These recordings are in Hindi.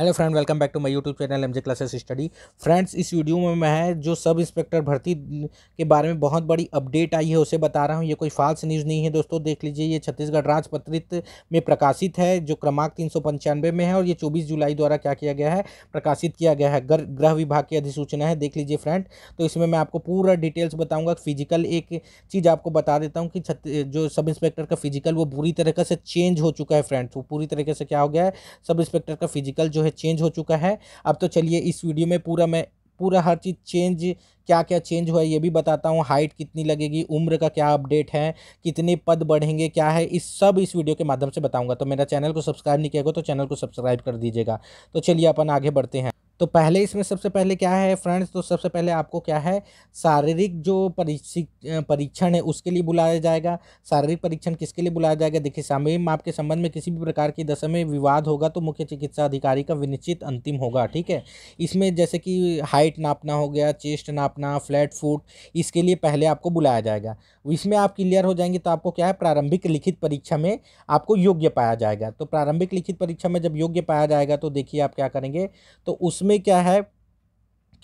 Hello friend, welcome back to my YouTube channel MJ classes study friends, इस वीडियो में मैं है जो सब इंस्पेक्टर भर्ती के बारे में बहुत बड़ी अपडेट आई है, उसे बता रहा हूँ। ये कोई फाल्स न्यूज़ नहीं है दोस्तों, देख लीजिए, ये छत्तीसगढ़ राजपत्रित में प्रकाशित है, जो क्रमांक तीन सौ पंचानवे में है और ये चौबीस जुलाई द्वारा क्या किया गया है, प्रकाशित किया गया है। गृह विभाग की अधिसूचना है, देख लीजिए फ्रेंड। तो इसमें मैं आपको पूरा डिटेल्स बताऊँगा, फ़िज़िकल एक चीज़ आपको बता देता हूँ कि जो सब इंस्पेक्टर का फ़िज़िकल वो पूरी तरीके से चेंज हो चुका है फ्रेंड्स, वो पूरी तरीके से क्या हो गया है, सब इंस्पेक्टर का फ़िज़िकल जो है चेंज हो चुका है। अब तो चलिए इस वीडियो में पूरा मैं, पूरा हर चीज़ चेंज क्या क्या चेंज हुआ है ये भी बताता हूँ। हाइट कितनी लगेगी, उम्र का क्या अपडेट है, कितने पद बढ़ेंगे, क्या है, इस सब इस वीडियो के माध्यम से बताऊँगा। तो मेरा चैनल को सब्सक्राइब नहीं किया तो चैनल को सब्सक्राइब कर दीजिएगा। तो चलिए अपन आगे बढ़ते हैं। तो पहले इसमें सबसे पहले क्या है फ्रेंड्स तो सबसे पहले आपको क्या है, शारीरिक जो परीक्षण है उसके लिए बुलाया जाएगा। शारीरिक परीक्षण किसके लिए बुलाया जाएगा? देखिए, सामयिक माप के संबंध में किसी भी प्रकार की दशा में विवाद होगा तो मुख्य चिकित्सा अधिकारी का विनिश्चित अंतिम होगा, ठीक है? इसमें जैसे कि हाइट नापना हो गया चेस्ट नापना फ्लैट फुट इसके लिए पहले आपको बुलाया जाएगा। इसमें आप क्लियर हो जाएँगे तो आपको क्या है, प्रारंभिक लिखित परीक्षा में आपको योग्य पाया जाएगा। तो प्रारंभिक लिखित परीक्षा में जब योग्य पाया जाएगा तो देखिए आप क्या करेंगे तो उसमें इसमें क्या है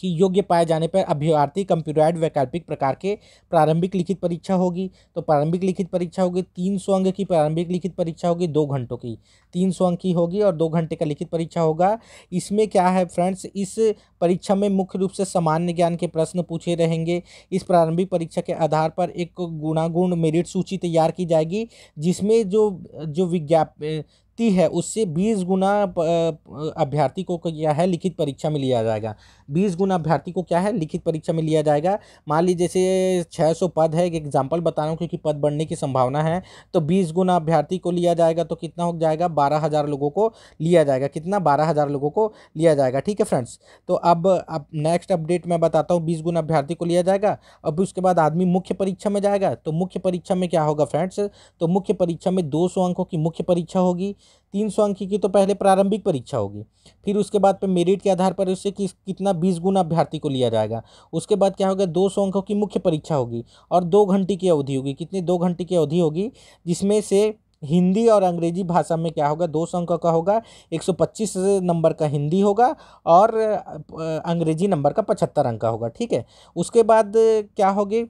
कि योग्य पाए जाने पर अभ्यर्थी कंप्यूटराइड वैकल्पिक प्रकार के प्रारंभिक लिखित परीक्षा होगी। तो प्रारंभिक लिखित परीक्षा होगी, तीन सौ अंक की प्रारंभिक लिखित परीक्षा होगी, दो घंटों की। तीन सौ अंक की होगी और दो घंटे का लिखित परीक्षा होगा। इसमें क्या है फ्रेंड्स इस परीक्षा में मुख्य रूप से सामान्य ज्ञान के प्रश्न पूछे रहेंगे। इस प्रारंभिक परीक्षा के आधार पर एक गुणागुण मेरिट सूची तैयार की जाएगी, जिसमें जो जो विज्ञाप ती है, उससे बीस गुना अभ्यर्थी को क्या है, लिखित परीक्षा में लिया जाएगा। बीस गुना अभ्यर्थी को क्या है, लिखित परीक्षा में लिया जाएगा। मान लीजिए जैसे छः सौ पद है, एक एग्ज़ाम्पल बता रहा हूँ, क्योंकि पद बढ़ने की संभावना है तो बीस गुना अभ्यर्थी को लिया जाएगा तो कितना हो जाएगा, बारह हज़ार लोगों को लिया जाएगा। कितना? बारह हज़ार लोगों को लिया जाएगा, ठीक है फ्रेंड्स तो अब अब नेक्स्ट अपडेट मैं बताता हूँ, बीस गुना अभ्यर्थी को लिया जाएगा, अब उसके बाद आदमी मुख्य परीक्षा में जाएगा तो मुख्य परीक्षा में क्या होगा फ्रेंड्स तो मुख्य परीक्षा में दो सौ अंकों की मुख्य परीक्षा होगी तीन सौ अंक की तो पहले प्रारंभिक परीक्षा होगी। फिर उसके बाद पे मेरिट के आधार पर उससे किस, कितना बीस गुना अभ्यर्थी को लिया जाएगा। उसके बाद क्या होगा, दो सौ अंकों की मुख्य परीक्षा होगी और दो घंटे की अवधि होगी। कितनी, दो घंटे की अवधि होगी, जिसमें से हिंदी और अंग्रेज़ी भाषा में क्या होगा, दो सौ अंक का होगा, एक सौ पच्चीस नंबर का हिंदी होगा और अंग्रेज़ी नंबर का पचहत्तर अंक का होगा। ठीक है, उसके बाद क्या होगी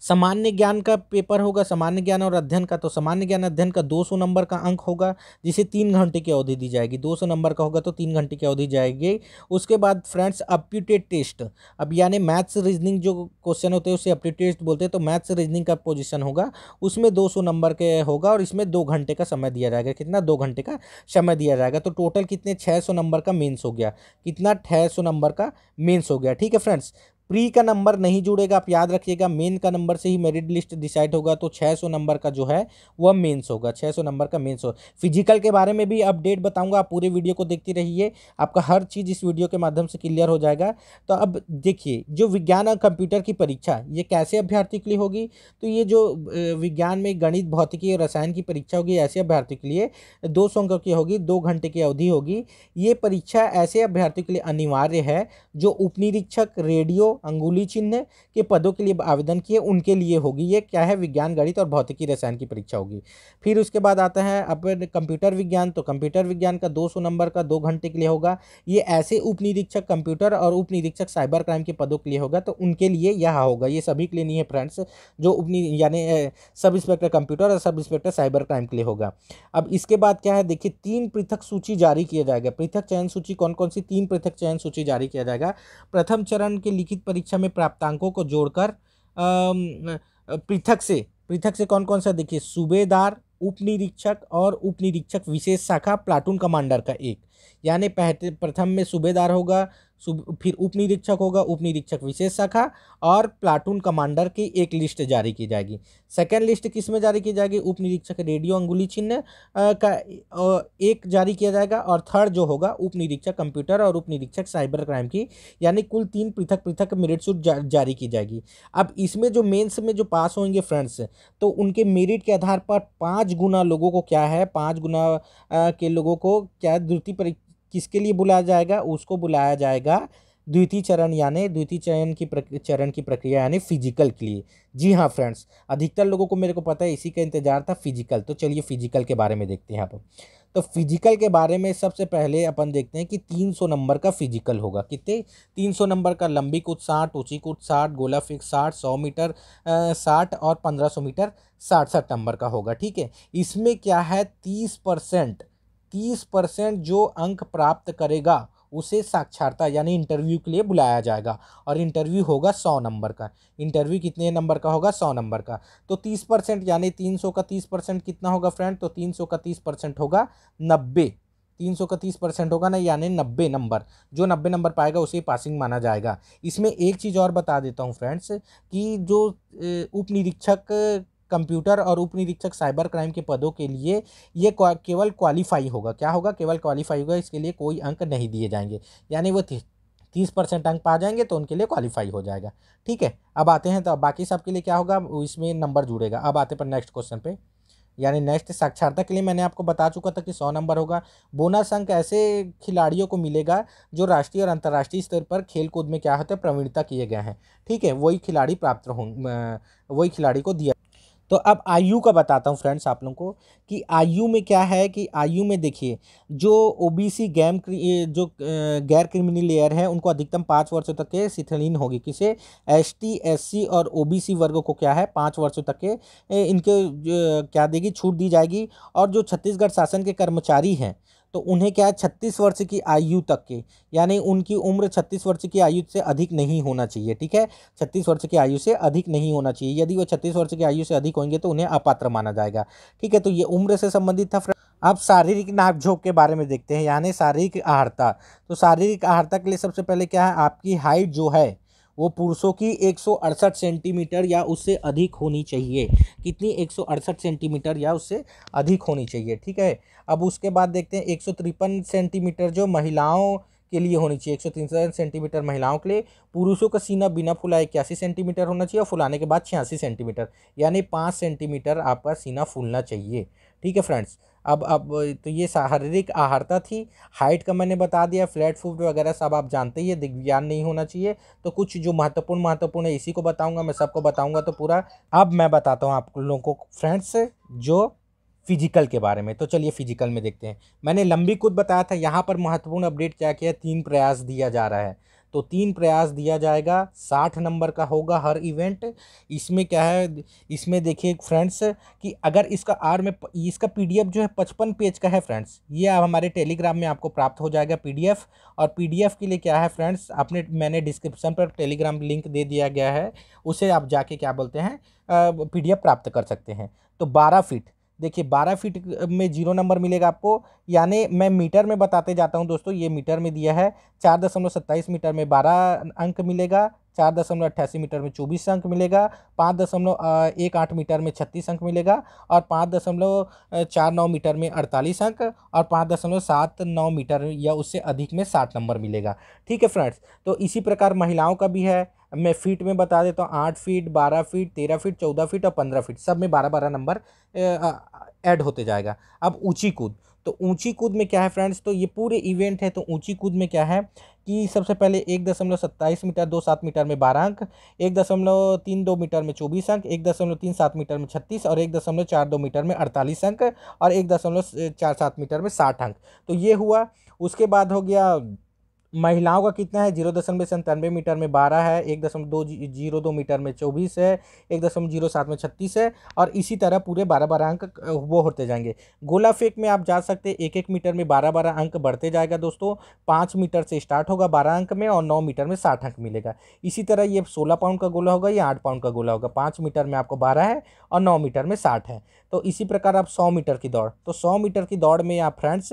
सामान्य ज्ञान का पेपर होगा, सामान्य ज्ञान और अध्ययन का तो सामान्य ज्ञान अध्ययन का 200 नंबर का अंक होगा, जिसे तीन घंटे की अवधि दी जाएगी। 200 नंबर का होगा तो तीन घंटे की अवधि जाएगी। उसके बाद फ्रेंड्स अपट्यूटेड टेस्ट। अब यानी मैथ्स रीजनिंग जो क्वेश्चन होते हैं, उसे अपट्यूटेड टेस्ट बोलते हैं तो मैथ्स रीजनिंग का पोजिशन होगा। उसमें दो सौ नंबर के होगा और इसमें दो घंटे का समय दिया जाएगा। कितना? दो घंटे का समय दिया जाएगा। तो टोटल कितने? छः सौ नंबर का मेन्स हो गया। कितना? छः नंबर का मेन्स हो गया। ठीक है फ्रेंड्स? प्री का नंबर नहीं जुड़ेगा, आप याद रखिएगा मेन का नंबर से ही मेरिट लिस्ट डिसाइड होगा तो 600 नंबर का जो है, वह मेंस होगा 600 नंबर का मेंस होगा फ़िज़िकल के बारे में भी अपडेट बताऊँगा, आप पूरे वीडियो को देखते रहिए, आपका हर चीज़ इस वीडियो के माध्यम से क्लियर हो जाएगा। तो अब देखिए, जो विज्ञान और कंप्यूटर की परीक्षा, ये कैसे अभ्यर्थी के लिए होगी? तो ये जो विज्ञान में गणित, भौतिकी और रसायन की परीक्षा होगी, ऐसे अभ्यर्थी के लिए दो सौ अंकों की होगी, दो घंटे की अवधि होगी। ये परीक्षा ऐसे अभ्यर्थी के लिए अनिवार्य है, जो उपनिरीक्षक, रेडियो अंगुली चिन्ह के पदों के लिए आवेदन किए, उनके लिए होगी ये। क्या है? विज्ञान गणित और भौतिकी रसायन की परीक्षा होगी। फिर उसके बाद आता है अपन कंप्यूटर विज्ञान। तो कंप्यूटर विज्ञान का 200 नंबर का दो घंटे के लिए होगा। ये ऐसे उप निरीक्षक कंप्यूटर और उप निरीक्षक साइबर क्राइम के पदों के लिए होगा। तो उनके लिए यह होगा। ये सभी के लिए नहीं है फ्रेंड्स। जो उप यानी सब इंस्पेक्टर कंप्यूटर और सब इंस्पेक्टर साइबर क्राइम के लिए होगा। अब इसके बाद क्या है? देखिए, तीन पृथक सूची जारी किया जाएगा। पृथक चयन सूची कौन कौन सी? तीन पृथक चयन सूची जारी किया जाएगा। प्रथम चरण के लिखित परीक्षा में प्राप्तांकों को जोड़कर पृथक से पृथक से कौन कौन सा? देखिए, सूबेदार उप निरीक्षक और उप निरीक्षक विशेष शाखा, प्लाटून कमांडर का एक। यानी पहले प्रथम में सूबेदार होगा फिर उप निरीक्षक होगा उप निरीक्षक विशेष शाखा और प्लाटून कमांडर की एक लिस्ट जारी की जाएगी। सेकेंड लिस्ट किसमें जारी की जाएगी? उप निरीक्षक रेडियो अंगुली चिन्ह का एक जारी किया जाएगा और थर्ड जो होगा उप निरीक्षक कंप्यूटर और उप निरीक्षक साइबर क्राइम की यानी कुल तीन पृथक पृथक मेरिट सूट जा, जारी की जाएगी। अब इसमें जो मेन्स में जो पास होंगे फ्रेंड्स तो उनके मेरिट के आधार पर पाँच गुना लोगों को क्या है? पाँच गुना के लोगों को क्या द्वितीय किसके लिए बुलाया जाएगा? उसको बुलाया जाएगा द्वितीय चरण यानी द्वितीय चयन की चरण की प्रक्रिया यानी फ़िज़िकल के लिए। जी हाँ फ्रेंड्स अधिकतर लोगों को मेरे को पता है इसी का इंतज़ार था फ़िज़िकल तो चलिए फ़िज़िकल के बारे में देखते हैं आप। तो फ़िज़िकल के बारे में सबसे पहले अपन देखते हैं कि 300 नंबर का फ़िज़िकल होगा। कितने? 300 नंबर का लंबी कूद साठ, ऊँची कूद साठ, गोला फिक्स साठ, सौ मीटर साठ और पंद्रह सौ मीटर, साठ साठ नंबर का होगा, ठीक है? इसमें क्या है? तीस परसेंट तीस परसेंट जो अंक प्राप्त करेगा, उसे साक्षरता यानी इंटरव्यू के लिए बुलाया जाएगा। और इंटरव्यू होगा सौ नंबर का। इंटरव्यू कितने नंबर का होगा? सौ नंबर का। तो तीस परसेंट यानी तीन सौ का तीस परसेंट कितना होगा फ्रेंड तो तीन सौ का तीस परसेंट होगा नब्बे। तीन सौ का तीस परसेंट होगा ना, यानी नब्बे नंबर। जो नब्बे नंबर पाएगा, उसे पासिंग माना जाएगा। इसमें एक चीज़ और बता देता हूँ फ्रेंड्स कि जो उप निरीक्षक कंप्यूटर और उप निरीक्षक साइबर क्राइम के पदों के लिए ये केवल क्वालिफाई होगा। क्या होगा? केवल क्वालिफाई होगा, इसके लिए कोई अंक नहीं दिए जाएँगे। यानी वो तीस परसेंट अंक पा जाएँगे तो उनके लिए क्वालिफाई हो जाएगा। ठीक है? अब आते हैं तो बाकी सबके लिए क्या होगा? इसमें नंबर जुड़ेगा। अब आते पर नेक्स्ट क्वेश्चन पे। यानी नेक्स्ट साक्षरता के लिए मैंने आपको बता चुका था कि सौ नंबर होगा। बोनस अंक ऐसे खिलाड़ियों को मिलेगा जो राष्ट्रीय और अंतर्राष्ट्रीय स्तर पर खेल कूद में क्या होता है? प्रवीणता किए गए हैं। ठीक है? वही खिलाड़ी प्राप्त हो वही खिलाड़ी को दिया तो अब आयु का बताता हूँ फ्रेंड्स आप लोगों को कि आयु में क्या है कि आयु में देखिए, जो ओबीसी गैम जो गैर क्रिमिनल लेयर है, उनको अधिकतम पाँच वर्षों तक के शिथिलीन होगी। किसे? एस टी एस सी और ओबीसी वर्ग को क्या है? पाँच वर्षों तक के इनके क्या देगी? छूट दी जाएगी। और जो छत्तीसगढ़ शासन के कर्मचारी हैं तो उन्हें क्या है, छत्तीस वर्ष की आयु तक के, यानी उनकी उम्र छत्तीस वर्ष की आयु से अधिक नहीं होना चाहिए, ठीक है? छत्तीस वर्ष की आयु से अधिक नहीं होना चाहिए। यदि वो छत्तीस वर्ष की आयु से अधिक होंगे तो उन्हें अपात्र माना जाएगा, ठीक है? तो ये उम्र से संबंधित था अब शारीरिक नापझोंक के बारे में देखते हैं, यानी शारीरिक आहारता तो शारीरिक आहारता के लिए सबसे पहले क्या है, आपकी हाइट जो है वो पुरुषों की एक सौ अड़सठ सेंटीमीटर या उससे अधिक होनी चाहिए। कितनी एक सौ अड़सठ सेंटीमीटर या उससे अधिक होनी चाहिए, ठीक है? अब उसके बाद देखते हैं, एक सौ तिरपन सेंटीमीटर जो महिलाओं के लिए होनी चाहिए, एक सौ तीन सेंटीमीटर महिलाओं के लिए। पुरुषों का सीना बिना फुलाए इक्यासी सेंटीमीटर होना चाहिए और फुलाने के बाद छियासी सेंटीमीटर, यानी पाँच सेंटीमीटर आपका सीना फूलना चाहिए, ठीक है फ्रेंड्स? अब अब तो ये शारीरिक आहारता थी। हाइट का मैंने बता दिया फ्लैट फ़ूड वगैरह सब आप जानते ही है दिग्विज्ञान नहीं होना चाहिए। तो कुछ जो महत्वपूर्ण महत्वपूर्ण है, इसी को बताऊँगा, मैं सबको बताऊँगा तो पूरा। अब मैं बताता हूँ आप लोगों को फ्रेंड्स जो फ़िज़िकल के बारे में। तो चलिए फ़िज़िकल में देखते हैं। मैंने लंबी कूद बताया था, यहाँ पर महत्वपूर्ण अपडेट क्या किया, तीन प्रयास दिया जा रहा है। तो तीन प्रयास दिया जाएगा। साठ नंबर का होगा हर इवेंट। इसमें क्या है, इसमें देखिए फ्रेंड्स कि अगर इसका आर में इसका पीडीएफ जो है पचपन पेज का है फ्रेंड्स। ये आप हमारे टेलीग्राम में आपको प्राप्त हो जाएगा पीडीएफ। और पीडीएफ के लिए क्या है फ्रेंड्स, आपने, मैंने डिस्क्रिप्शन पर टेलीग्राम लिंक दे दिया गया है। उसे आप जाके क्या बोलते हैं पीडीएफ प्राप्त कर सकते हैं। तो बारह फीट। देखिए, बारह फीट में ज़ीरो नंबर मिलेगा आपको। यानी मैं मीटर में बताते जाता हूँ दोस्तों, ये मीटर में दिया है, चार दशमलव सत्ताईस मीटर में बारह अंक मिलेगा। चार दशमलव अट्ठासी मीटर में चौबीस अंक मिलेगा, पाँच दशमलव एक आठ मीटर में छत्तीस अंक मिलेगा और पाँच दशमलव चार नौ मीटर में अड़तालीस अंक और पाँच दशमलव सात नौ मीटर या उससे अधिक में साठ नंबर मिलेगा। ठीक है फ्रेंड्स तो इसी प्रकार महिलाओं का भी है। मैं फीट में बता देता हूँ, आठ फीट, बारह फीट, तेरह फीट, चौदह फीट और पंद्रह फीट, सब में बारह बारह नंबर ऐड होते जाएगा। अब ऊँची कूद तो ऊँची कूद में क्या है फ्रेंड्स तो ये पूरे इवेंट है तो ऊँची कूद में क्या है कि सबसे पहले एक दशमलव सत्ताईस मीटर, दो सात मीटर में बारह अंक, एक दशमलव तीन दो मीटर में चौबीस अंक, एक दशमलव तीन सात मीटर में छत्तीस और एक दशमलव चार दो मीटर में अड़तालीस अंक और एक दशमलव चार सात मीटर में साठ अंक। तो ये हुआ, उसके बाद हो गया महिलाओं का कितना है? ज़ीरो दशमलव संतानवे मीटर में बारह है, एक दशमलव दो ज़ीरो दो मीटर में चौबीस है, एक दशमलव ज़ीरो सात में छत्तीस है और इसी तरह पूरे बारह बारह अंक वो होते जाएँगे। गोला फेंक में आप जा सकते हैं एक एक मीटर में बारह बारह अंक बढ़ते जाएगा दोस्तों। पाँच मीटर से स्टार्ट होगा बारह अंक में और नौ मीटर में साठ अंक मिलेगा। इसी तरह ये सोलह पाउंड का गोला होगा, या आठ पाउंड का गोला होगा। पाँच मीटर में आपको बारह है और नौ मीटर में साठ है। तो इसी प्रकार आप सौ मीटर की दौड़ तो सौ मीटर की दौड़ में आप फ्रेंड्स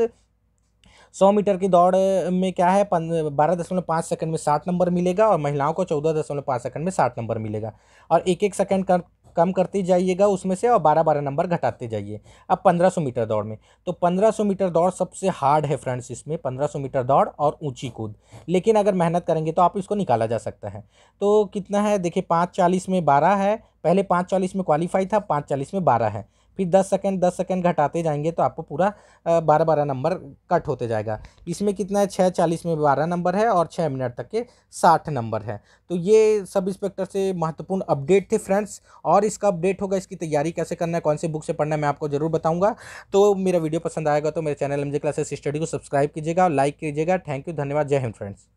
सौ मीटर की दौड़ में क्या है? बारह दशमलव पाँच सेकंड में साठ नंबर मिलेगा और महिलाओं को चौदह दशमलव पाँच सेकंड में साठ नंबर मिलेगा। और एक एक सेकंड कर कम करते जाइएगा उसमें से और बारह बारह नंबर घटाते जाइए। अब पंद्रह सौ मीटर दौड़ में। तो पंद्रह सौ मीटर दौड़ सबसे हार्ड है फ्रेंड्स इसमें, पंद्रह सौ मीटर दौड़ और ऊँची कूद। लेकिन अगर मेहनत करेंगे तो आप इसको निकाला जा सकता है। तो कितना है? देखिए, पाँच चालीस में बारह है। पहले पाँच चालीस में क्वालिफाई था, पाँच चालीस में बारह है। फिर दस सेकेंड दस सेकेंड घटाते जाएँगे तो आपको पूरा बारह बारह नंबर कट होते जाएगा। इसमें कितना है? छः चालीस में बारह नंबर है और छः मिनट तक के साठ नंबर है। तो ये सब इंस्पेक्टर से महत्वपूर्ण अपडेट थे फ्रेंड्स और इसका अपडेट होगा, इसकी तैयारी कैसे करना है, कौन से बुक से पढ़ना है, मैं आपको ज़रूर बताऊँगा। तो मेरा वीडियो पसंद आएगा तो मेरे चैनल एमजे क्लासेस स्टडी को सब्सक्राइब कीजिएगा लाइक कीजिएगा। थैंक यू, धन्यवाद, जय हिंद फ्रेंड्स।